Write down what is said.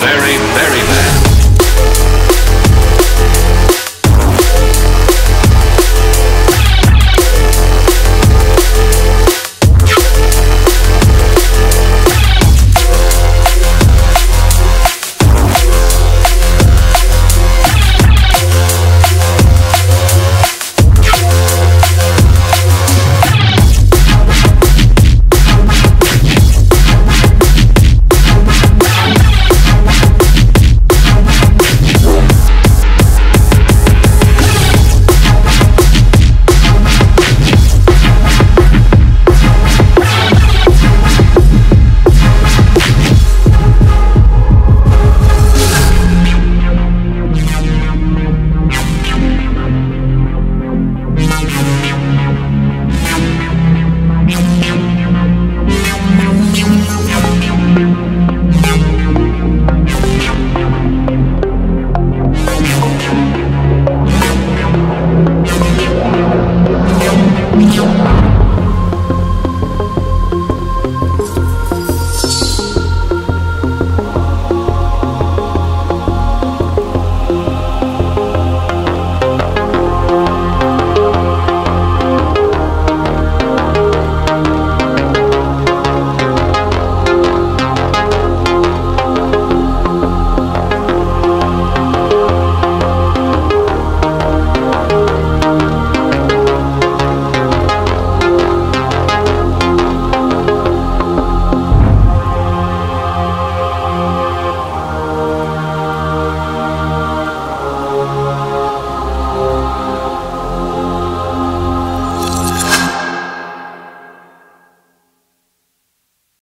very